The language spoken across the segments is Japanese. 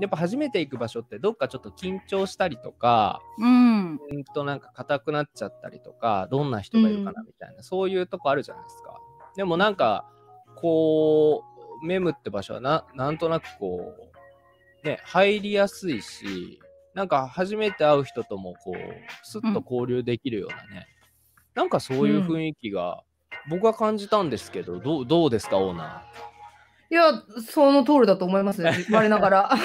やっぱ初めて行く場所ってどっかちょっと緊張したりとか、うん。うんとなんか硬くなっちゃったりとか、どんな人がいるかなみたいな、そういうとこあるじゃないですか。でもなんか、こう、メムって場所はななんとなくこう、ね、入りやすいし、なんか初めて会う人ともこう、スッと交流できるようなね、なんかそういう雰囲気が、僕は感じたんですけど、どうどうですか、オーナいや、その通りだと思いますね、我ながら。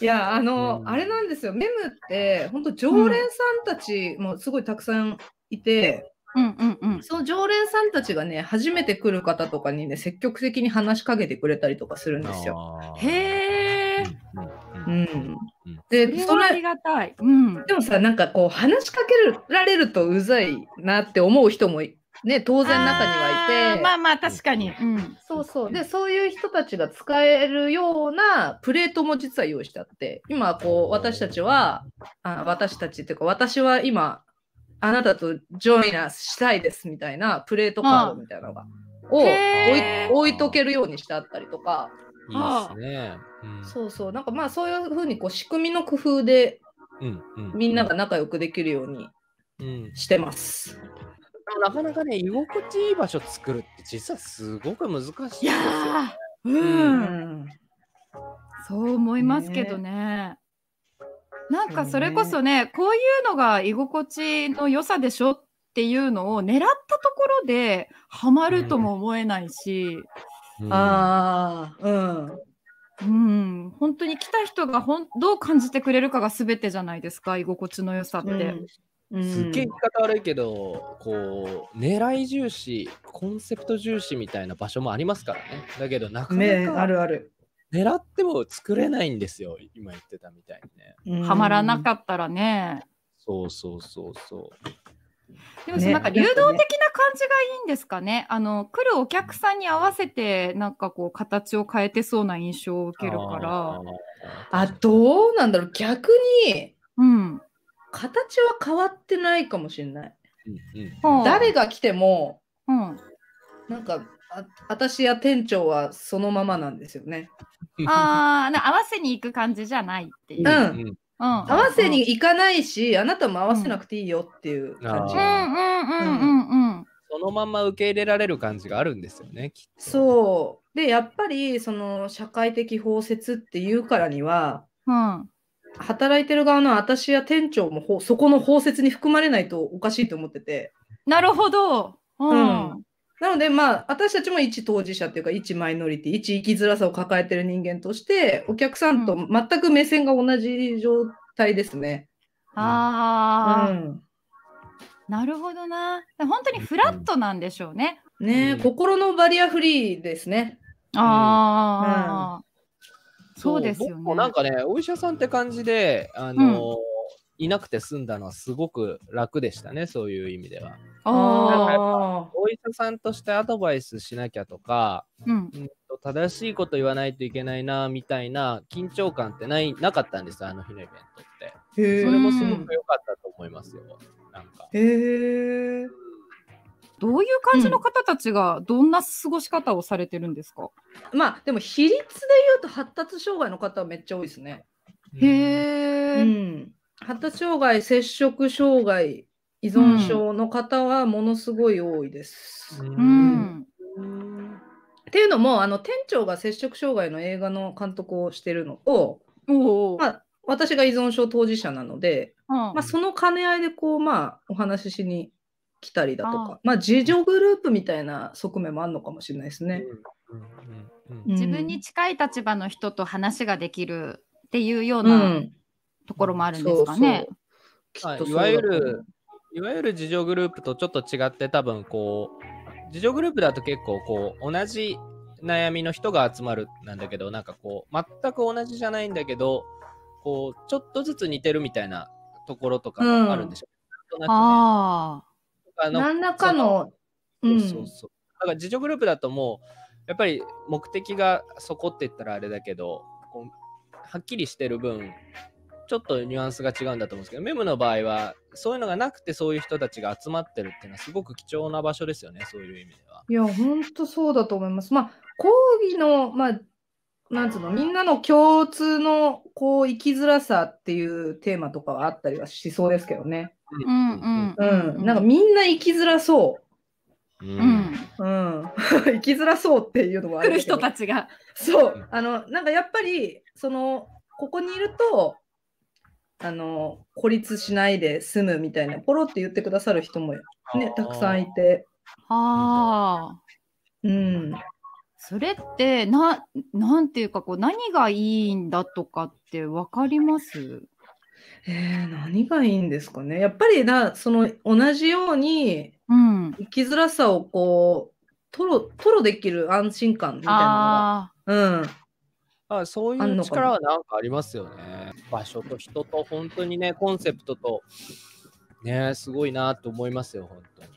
いや、あの、うんあれなんですよ、メムって、本当常連さんたちもすごいたくさんいて、うんうんうん。その常連さんたちがね、初めて来る方とかにね、積極的に話しかけてくれたりとかするんですよ。へえ。ううんで、そそれはありれ、がたい。うん。でもさ、なんかこう、話しかけられるとうざいなって思う人もいね、当然中にはいて。まあまあ確かに。うん。そうそう。で、そういう人たちが使えるようなプレートも実は用意してあって、今、こう、私たちは、あ私たちっていうか、私は今、あなたとジョイナーしたいですみたいなプレートカードみたいなのが、を置いとけるようにしてあったりとか、いいですね。うんそうそう、なんかまあそういうふうにこう仕組みの工夫でうんうんみんなが仲良くできるようにうんしてます。なかなかね、居心地いい場所作るって実はすごく難しいですいよ。やー、ううん。ん。そう思いますけどね。なんかそれこそね、こういうのが居心地の良さでしょっていうのを狙ったところでハマるとも思えないし、うんああ、うん。うん、本当に来た人がほんどう感じてくれるかが全てじゃないですか、居心地の良さって。うんすっげえ言い方悪いけど、こう、狙い重視、コンセプト重視みたいな場所もありますからね。だけど、なかねあなかるある。狙っても作れないんですよ、今言ってたみたいにね。はまらなっかったらね。そうそうそうそう。ねでもなんか流動的な感じがいいんですかね。あの来るお客さんに合わせてなんかこう形を変えてそうな印象を受けるからあ、どうなんだろう。逆に、うん。形は変わってないかもしれない。うんうん誰が来ても、うん。なんか、あ私や店長はそのままなんですよね。ああ、な合わせに行く感じじゃないっていう。うんうんうん合わせに行かないし、あなたも合わせなくていいよっていう感じ。うんうんうんうんうん。そのまま受け入れられる感じがあるんですよね、きっと。そう。で、やっぱり、その、社会的包摂っていうからには、うん。働いてる側の私や店長もほそこの包摂に含まれないとおかしいと思ってて。なるほど。ううんん。なので、まあ、私たちも一当事者っていうか、一マイノリティ、一生きづらさを抱えてる人間として、お客さんと全く目線が同じ状態ですね。うああ、ん。なるほどな。本当にフラットなんでしょうね。ねえ、うん心のバリアフリーですね。ああ、そうですよね僕もなんかね、お医者さんって感じで、あの、いなくて済んだのはすごく楽でしたね、そういう意味では。ああ、お医者さんとしてアドバイスしなきゃとか、うん。うんと正しいこと言わないといけないな、みたいな緊張感ってないなかったんです、あの日のイベントって。へえそれもすごく良かったと思いますよ。なんか。へえ。どういう感じの方たちがどんな過ごし方をされてるんですか、まあ、でも比率で言うと発達障害の方はめっちゃ多いですね。へうえ、ん。発達障害、接触障害、依存症の方はものすごい多いです。う。うんん。うんっていうのも、あの店長が接触障害の映画の監督をしてるのと、おお、まあ、私が依存症当事者なので、うんまあ、その兼ね合いでこう、まあ、お話ししに来たりだとあか、まあ、自助グループみたいな側面もあるのかもしれないですね。うんうんうんうん自分に近い立場の人と話ができるっていうようう、なん。ところもあるんですかね。はい。わゆる、いわゆる自助グループとちょっと違って多分こう、自助グループだと結構こう、同じ悩みの人が集まるなんだけど、なんかこう、全く同じじゃないんだけど、こう、ちょっとずつ似てるみたいなところとかもあるんでしょう。なんとなあくねあの何らかの、うそうんそうそう。だから自助グループだともう、やっぱり目的がそこって言ったらあれだけど、はっきりしてる分、ちょっとニュアンスが違うんだと思うんですけど、メムの場合は、そういうのがなくて、そういう人たちが集まってるっていうのは、すごく貴重な場所ですよね、そういう意味では。いや、ほんとそうだと思います。まあ、講義の、まあ、なんつうの、みんなの共通の、こう、生きづらさっていうテーマとかはあったりはしそうですけどね。うん。うんうん。なんかみんな生きづらそう。ううん。ん。うん、生きづらそうっていうのもあ来るるけど。人たちが。そう。あのなんかやっぱりそのここにいるとあの孤立しないで済むみたいなポロって言ってくださる人もねたくさんいて、はあ。うん、それってななんていうかこう何がいいんだとかってわかります？えー何がいいんですかねやっぱりなその同じようにうん。生きづらさをこう吐露吐露できる安心感みたいなあのが、うん、あそういうのかな力はなんかありますよね。場所と人と本当にね、コンセプトと、ね、すごいなと思いますよ、本当に。